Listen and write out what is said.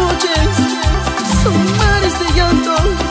noches son mares de llanto.